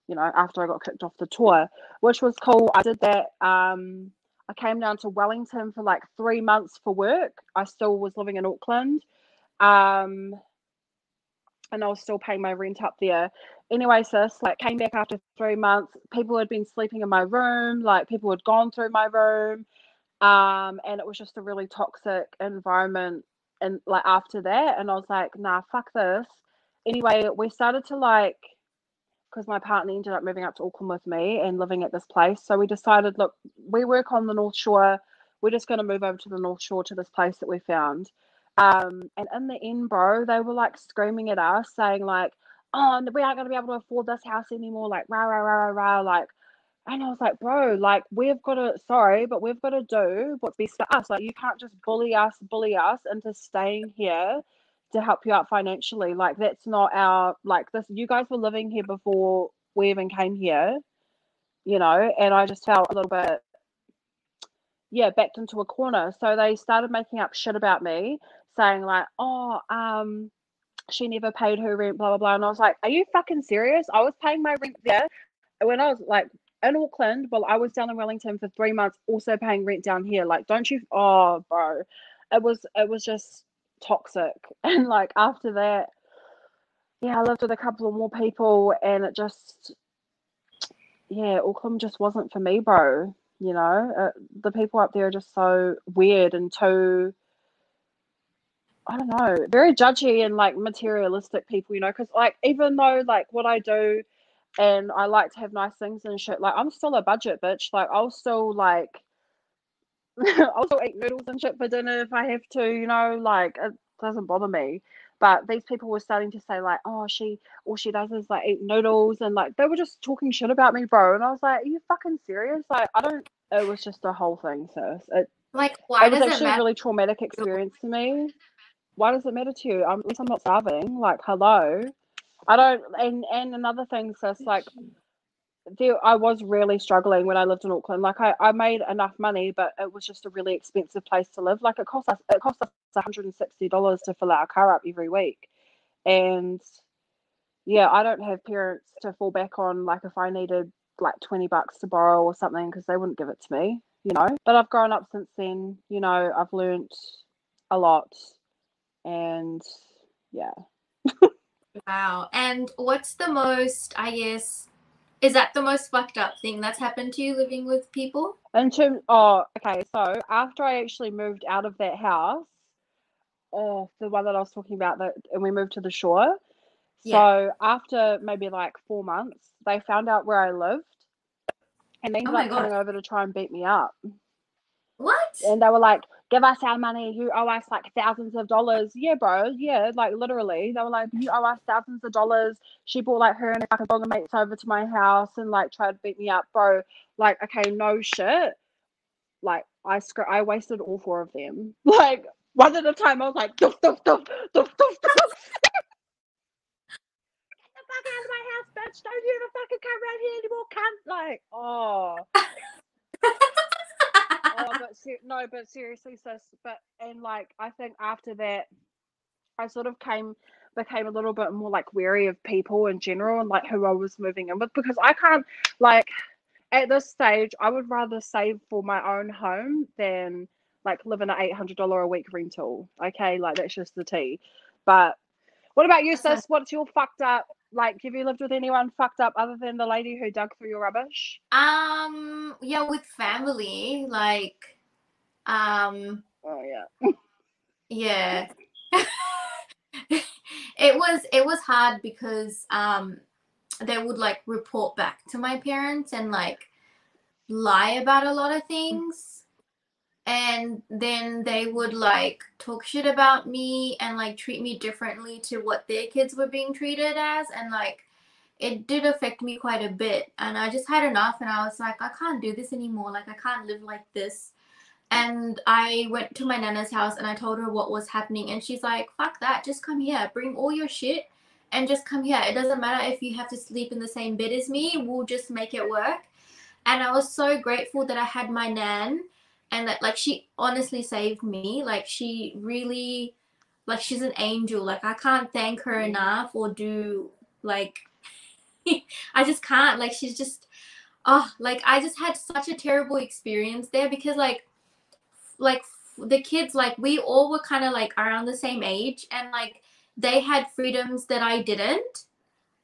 you know, after I got kicked off the tour, which was cool. I did that. Um, I came down to Wellington for like three months for work. I still was living in Auckland. Um, and I was still paying my rent up there. Anyway, sis, like came back after three months. People had been sleeping in my room, like people had gone through my room. Um, and it was just a really toxic environment and like after that, and I was like, nah, fuck this. Anyway, we started to like because my partner ended up moving up to Auckland with me and living at this place. So we decided, look, we work on the North Shore. We're just going to move over to the North Shore to this place that we found. Um, and in the end, bro, they were like screaming at us, saying like, "Oh, we aren't going to be able to afford this house anymore." Like, rah rah rah rah rah. Like, and I was like, "Bro, like, we've got to. Sorry, but we've got to do what's best for us. Like, you can't just bully us, bully us into staying here." to help you out financially like that's not our like this you guys were living here before we even came here you know and i just felt a little bit yeah backed into a corner so they started making up shit about me saying like, oh, um, she never paid her rent, blah blah blah. And I was like, are you fucking serious? I was paying my rent there when I was like in Auckland. Well, I was down in Wellington for three months, also paying rent down here. Like, don't you? Oh, bro, it was it was just toxic. (laughs) And like after that, yeah, I lived with a couple of more people, and it just, yeah, Auckland just wasn't for me, bro. You know, uh, the people up there are just so weird and too I don't know, very judgy and like materialistic people, you know, because like even though like what I do and I like to have nice things and shit, like I'm still a budget bitch. Like I'll still like (laughs) I'll still eat noodles and shit for dinner if I have to, you know, like it doesn't bother me. But these people were starting to say like, oh, she all she does is like eat noodles and like they were just talking shit about me, bro. And I was like, are you fucking serious? Like I don't. It was just a whole thing, sis. It like why it was does actually it a really traumatic experience to me why does it matter to you? I'm, at least I'm not starving. Like, hello. I don't. And and another thing, sis, like, there, I was really struggling when I lived in Auckland. Like, I, I made enough money, but it was just a really expensive place to live. Like, it cost us it cost us 160 dollars to fill our car up every week, and yeah, I don't have parents to fall back on. Like, if I needed like 20 bucks to borrow or something, because they wouldn't give it to me, you know. But I've grown up since then. You know, I've learned a lot and yeah. Wow. And what's the most, I guess, is that the most fucked up thing that's happened to you living with people? In terms, oh, okay. So after I actually moved out of that house, oh, the one that I was talking about, that and we moved to the shore. Yeah. So after maybe like four months, they found out where I lived, and they Oh up coming over to try and beat me up. What? And they were like, "Give us our money. You owe us like thousands of dollars." Yeah, bro. Yeah, like literally, they were like, "You owe us thousands of dollars." She brought like her and a dog and mates over to my house and like tried to beat me up, bro. Like, okay, no shit. Like, I scr- I wasted all four of them. (laughs) Like one at a time. I was like. (laughs) Get the fuck out of my house, bitch! Don't you ever fucking come around here anymore, cunt! Like, oh, but ser- no, but seriously, sis. But and like I think after that, I sort of came became a little bit more like wary of people in general and like who I was moving in with because I can't like at this stage I would rather save for my own home than like live in an eight hundred dollar a week rental. Okay, like that's just the tea. But what about you, sis? What's your fucked up? Like, have you lived with anyone fucked up other than the lady who dug through your rubbish? Um, yeah, with family, like, um, Oh yeah. yeah. (laughs) it was it was hard because um they would like report back to my parents and like lie about a lot of things and then they would like talk shit about me and like treat me differently to what their kids were being treated as and like it did affect me quite a bit. And i just had enough and i was like i can't do this anymore. Like i can't live like this. And i went to my nana's house and i told her what was happening and she's like fuck that. Just come here. Bring all your shit and just come here. It doesn't matter if you have to sleep in the same bed as me. We'll just make it work. And i was so grateful that i had my nan and that like she honestly saved me. Like she really like she's an angel. Like i can't thank her enough or do like (laughs) i just can't. Like she's just oh like i just had such a terrible experience there because like like the kids like we all were kind of like around the same age and like they had freedoms that i didn't.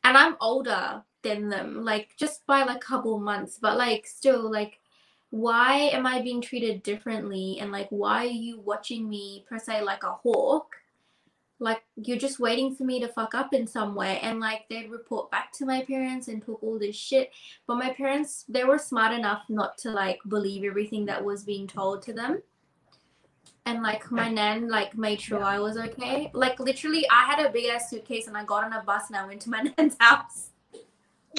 And i'm older than them like just by like a couple months. But like still like why am I being treated differently? And like, why are you watching me per se like a hawk? Like, you're just waiting for me to fuck up in some way. And like, they'd report back to my parents and talk all this shit. But my parents, they were smart enough not to like believe everything that was being told to them. And like, my nan like made sure I was okay. Like, literally, I had a big ass suitcase and I got on a bus and I went to my (laughs) nan's house.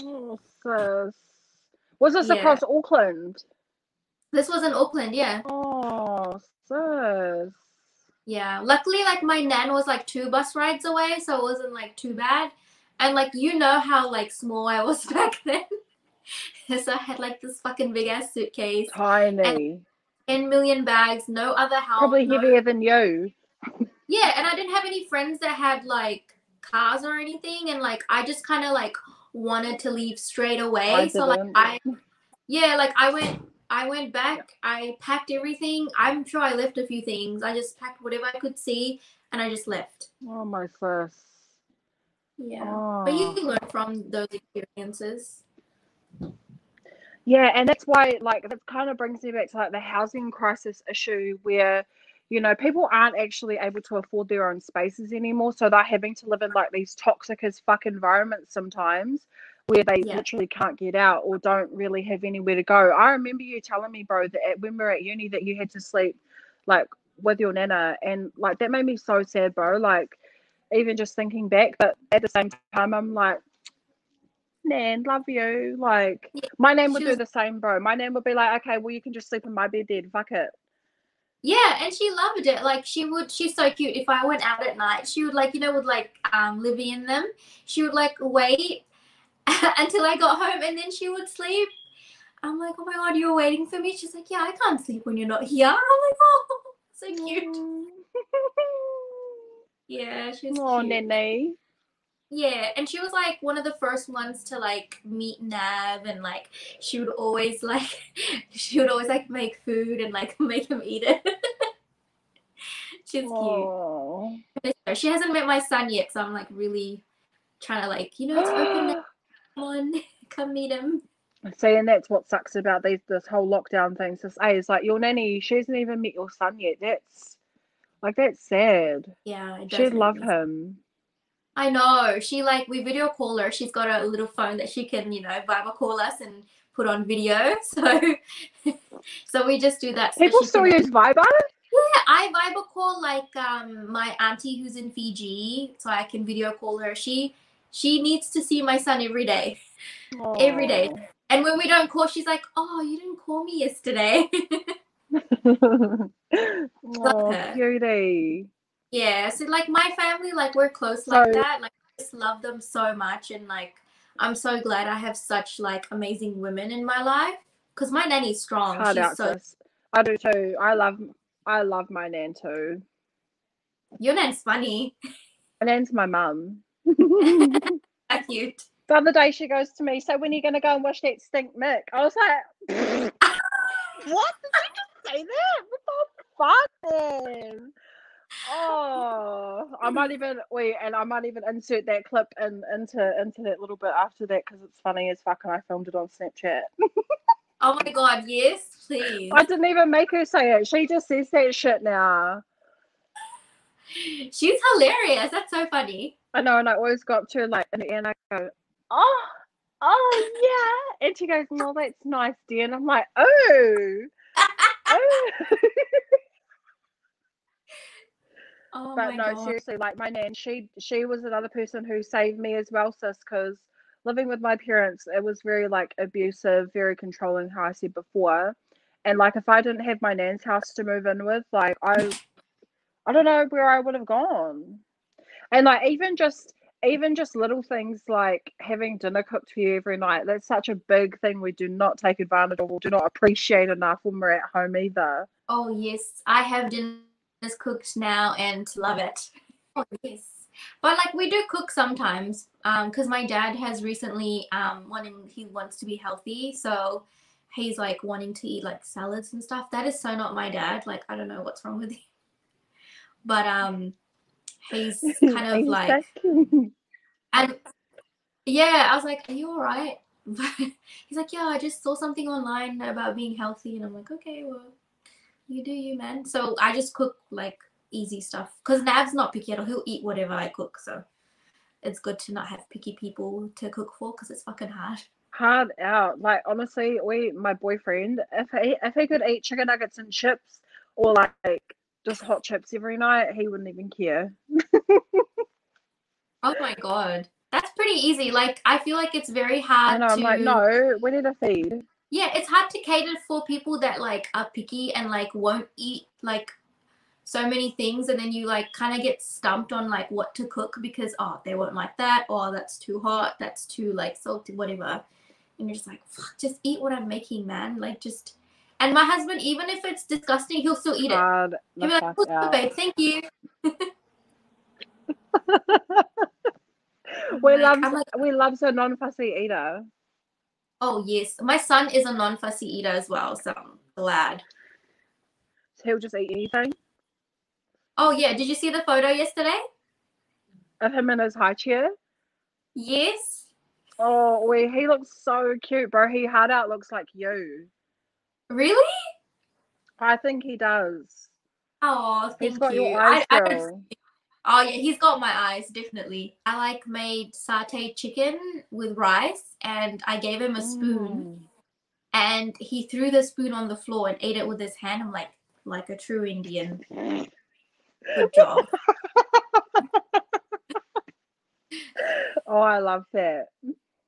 Oh. Was this Yeah. across Auckland? This was in Auckland, yeah. Oh, sis. Yeah. Luckily, like my nan was like two bus rides away, so it wasn't like too bad. And like you know how like small I was (laughs) back then. so I had like this fucking big ass suitcase, Tiny. 10 million bags, no other help. Probably no- heavier than you. (laughs) Yeah, and I didn't have any friends that had like cars or anything, and like I just kind of like wanted to leave straight away. I so like didn't. I, yeah, like I went, I went back. I packed everything. I'm sure I left a few things. I just packed whatever I could see, and I just left. Oh, my sis. Yeah, Oh. but you can learn from those experiences. Yeah, and that's why, like, that kind of brings me back to like the housing crisis issue where, you know, people aren't actually able to afford their own spaces anymore. So they're having to live in like these toxic as fuck environments sometimes where they Yeah. literally can't get out or don't really have anywhere to go. I remember you telling me, bro, that at, when we were at uni that you had to sleep like with your nana and like that made me so sad, bro. Like, even just thinking back, but at the same time, I'm like, Nan, love you. Like, Yeah, my name would she do the same, bro. My name would be like, okay, well, you can just sleep in my bed then. Fuck it. Yeah, and she loved it. Like she would, she's so cute. If I went out at night, she would like, you know, would like um Livy in them. She would like wait (laughs) until I got home, and then she would sleep. I'm like, oh my god, you're waiting for me. She's like, yeah, I can't sleep when you're not here. (laughs) I'm like, oh, (laughs) so cute. Yeah, she's oh, cute. Nene. Yeah, and she was like one of the first ones to like meet Nav, and like she would always like she would always like make food and like make him eat it. She's cute. Oh. She hasn't met my son yet, so I'm like really trying to like you know it's open (gasps) on, (laughs) come meet him. See, and that's what sucks about these this whole lockdown thing. So, hey, it's like your nanny, she hasn't even met your son yet. That's like that's sad. Yeah, She'd love him. I know. She like we video call her. She's got a little phone that she can you know Viber call us and put on video. (laughs) So (laughs) so we just do that. so People still use Viber. Yeah, I Viber call like um my auntie who's in Fiji, so I can video call her. She she needs to see my son every day, every day. And when we don't call, she's like, "Oh, you didn't call me yesterday." (laughs) (laughs) oh, her. cutie. Eh? yeah, so like my family, like we're close like So- that. Like I just love them so much, and like I'm so glad I have such like amazing women in my life. Cause my nanny's strong. Hard She's out, so sis. I do too. I love I love my nan too. your nan's funny. My nan's my mum. The (laughs) How cute. other day she goes to me, so when are you gonna go and wash that stink Mick? I was like (laughs) What? Did you just say that? What the fuck man? Oh, I might even wait, and I might even insert that clip in into into that little bit after that because it's funny as fuck, and I filmed it on Snapchat. Oh my god, yes, please. I didn't even make her say it; she just says that shit now. She's hilarious. That's so funny. I know, and I always go up to her like in the end, I go, "Oh, oh yeah," and she goes, "No, that's nice, dear," and I'm like, "Oh, (laughs) oh. oh but no, god. seriously, like my nan, she she was another person who saved me as well, sis, because living with my parents, it was very like abusive, very controlling, how I said before. And like if I didn't have my nan's house to move in with, like I I don't know where I would have gone. And like even just even just little things like having dinner cooked for you every night, that's such a big thing we do not take advantage of or do not appreciate enough when we're at home either. Oh yes, I have dinners cooked now and love it. Oh yes, but like we do cook sometimes, um, because my dad has recently um wanting he wants to be healthy, so he's like wanting to eat like salads and stuff. That is so not my dad. Like I don't know what's wrong with him, but um, he's (laughs) kind of like and yeah, I was like, "Are you all right?" (laughs) He's like, "Yeah, I just saw something online about being healthy," and I'm like, "Okay, well, you do you, man." So I just cook like easy stuff because Nav's not picky at all. He'll eat whatever I cook, so it's good to not have picky people to cook for because it's fucking hard. hard out. Like honestly, we my boyfriend, if he if he could eat chicken nuggets and chips or like just hot chips every night, he wouldn't even care. Oh my god, that's pretty easy. Like I feel like it's very hard know, to I'm like, no, we need to feed. yeah, it's hard to cater for people that like are picky and like won't eat like so many things and then you like kind of get stumped on like what to cook because oh they won't like that or that's too hot that's too like salty whatever and you're just like fuck just eat what i'm making man like just and my husband even if it's disgusting he'll still eat it Hard he'll be like "What's oh, babe thank you (laughs) we love like we love a non-fussy eater. oh yes my son is a non-fussy eater as well so i'm glad So he'll just eat anything. oh yeah did you see the photo yesterday Of him in his high chair. yes Oh, we he looks so cute, bro. He hard out looks like you. Really I think he does. Oh, thank He's got you. your eyes, I, I oh yeah, he's got my eyes definitely. I like made satay chicken with rice, and I gave him a spoon, Mm. and he threw the spoon on the floor and ate it with his hand. I'm like, like a true Indian. Good job. (laughs) Oh, I love that.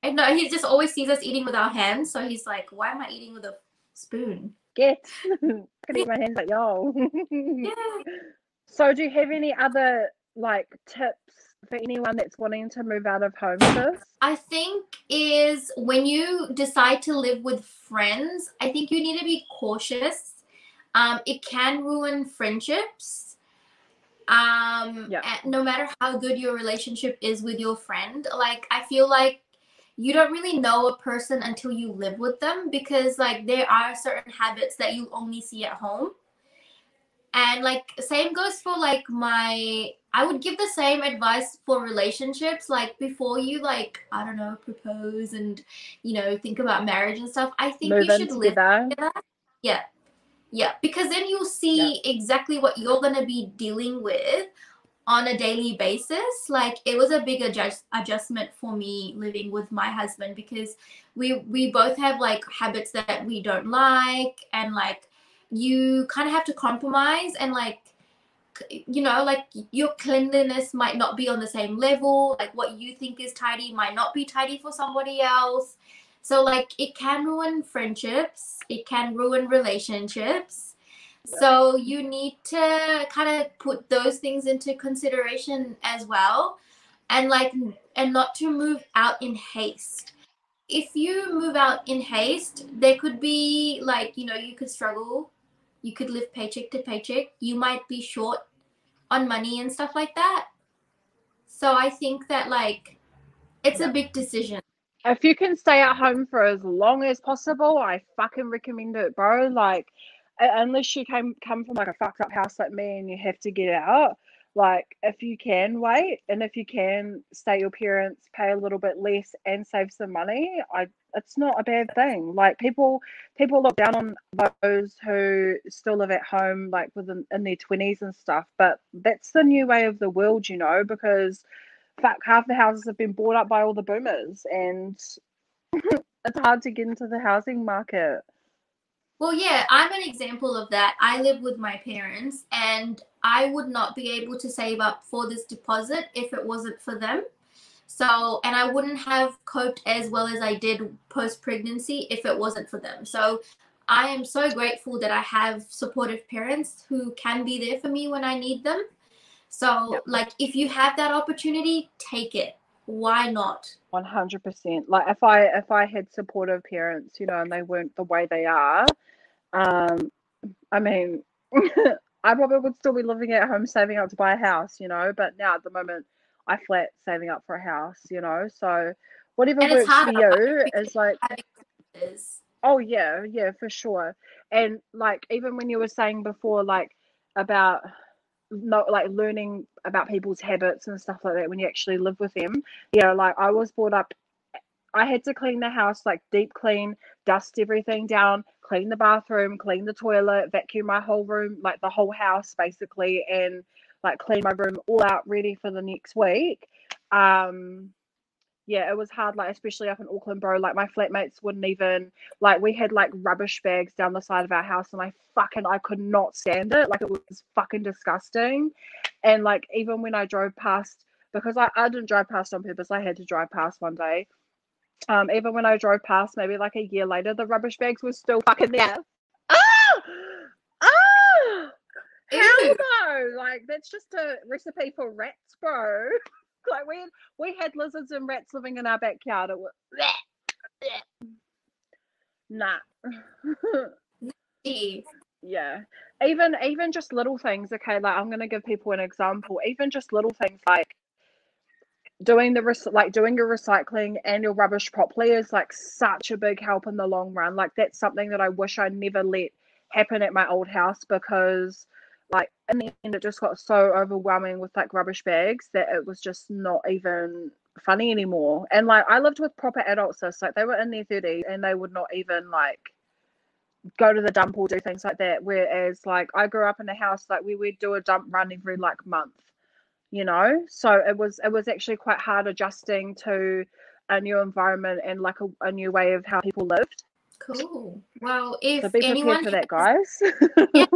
and no, he just always sees us eating with our hands, so he's like, why am I eating with a spoon? Get. Eat my hands like yo. Yeah. (laughs) so, do you have any other like tips for anyone that's wanting to move out of home? Sis? I think is when you decide to live with friends, I think you need to be cautious. Um, it can ruin friendships. Um, Yeah. no matter how good your relationship is with your friend, like I feel like you don't really know a person until you live with them because like there are certain habits that you only see at home. And like same goes for like my I would give the same advice for relationships like before you like I don't know propose and you know think about marriage and stuff. I think Move you should live together. together. Yeah. Yeah, because then you'll see exactly what you're going to be dealing with on a daily basis. Like it was a big adjust- adjustment for me living with my husband because we we both have like habits that we don't like and like you kind of have to compromise and like you know like your cleanliness might not be on the same level like what you think is tidy might not be tidy for somebody else so like it can ruin friendships, it can ruin relationships. So you need to kind of put those things into consideration as well and like and not to move out in haste. If you move out in haste, there could be like, you know, you could struggle, you could live paycheck to paycheck, you might be short on money and stuff like that. So I think that like it's a big decision. If you can stay at home for as long as possible, I fucking recommend it, bro. Like, unless you came come from like a fucked up house like me and you have to get out, like if you can wait and if you can stay your parents, pay a little bit less and save some money, I it's not a bad thing. Like people people look down on those who still live at home like within in their twenties and stuff, but that's the new way of the world, you know, because fuck half the houses have been bought up by all the boomers and (laughs) it's hard to get into the housing market. Well, yeah, I'm an example of that. I live with my parents, and I would not be able to save up for this deposit if it wasn't for them. So, and I wouldn't have coped as well as I did post pregnancy if it wasn't for them. So, I am so grateful that I have supportive parents who can be there for me when I need them. So, yep. like, if you have that opportunity, take it. Why not? One hundred percent. Like, if I if I had supportive parents, you know, and they weren't the way they are, um, I mean, (laughs) I probably would still be living at home, saving up to buy a house, you know. But now at the moment, I flat saving up for a house, you know. So whatever and works for you is like. Oh yeah, yeah, for sure. And like even when you were saying before, like about not like learning about people's habits and stuff like that when you actually live with them. Yeah, like I was brought up I had to clean the house like deep clean, dust everything down, clean the bathroom, clean the toilet, vacuum my whole room, like the whole house basically, and like clean my room all out ready for the next week. Um, yeah, it was hard, like especially up in Auckland, bro. Like my flatmates wouldn't even like we had like rubbish bags down the side of our house, and I fucking I could not stand it. Like it was fucking disgusting. And like even when I drove past, because I, I didn't drive past on purpose, I had to drive past one day. Um, even when I drove past, maybe like a year later, the rubbish bags were still fucking there. (gasps) Ah, ah, hell no! Like that's just a recipe for rats, bro. (laughs) like we had, we had lizards and rats living in our backyard. It was nah. (laughs) yeah. Even even just little things. Okay, like I'm gonna give people an example. Even just little things like doing the like doing your recycling and your rubbish properly is like such a big help in the long run. Like that's something that I wish I never let happen at my old house because like in the end it just got so overwhelming with like rubbish bags that it was just not even funny anymore. And like I lived with proper adults, so like they were in their 30s and they would not even like go to the dump or do things like that. Whereas like I grew up in a house like we would do a dump run every like month, you know. So it was it was actually quite hard adjusting to a new environment and like a, a new way of how people lived. Cool. Well, if so be anyone for that, guys. yeah,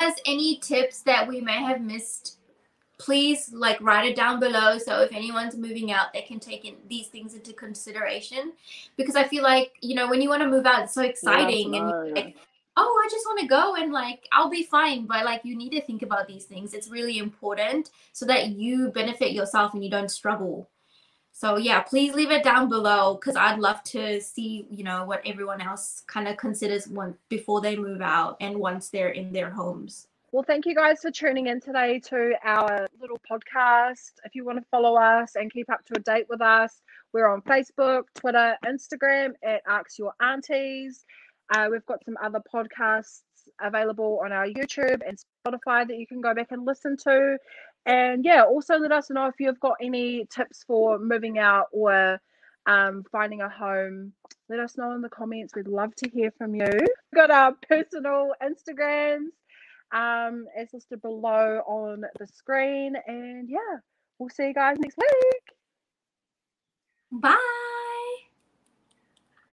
has any tips that we may have missed, please like write it down below. So if anyone's moving out, they can take in these things into consideration. Because I feel like, you know, when you want to move out, it's so exciting yes, and like, oh, I just want to go and like I'll be fine. But like you need to think about these things. It's really important so that you benefit yourself and you don't struggle. So yeah, please leave it down below because I'd love to see, you know, what everyone else kind of considers one before they move out and once they're in their homes. Well, thank you guys for tuning in today to our little podcast. If you want to follow us and keep up to a date with us, we're on Facebook, Twitter, Instagram at Arx Ur Aunties. Uh, we've got some other podcasts available on our YouTube and Spotify that you can go back and listen to. And yeah, also let us know if you've got any tips for moving out or um, finding a home. Let us know in the comments. We'd love to hear from you. We've got our personal Instagrams um, as listed below on the screen. And yeah, we'll see you guys next week. Bye.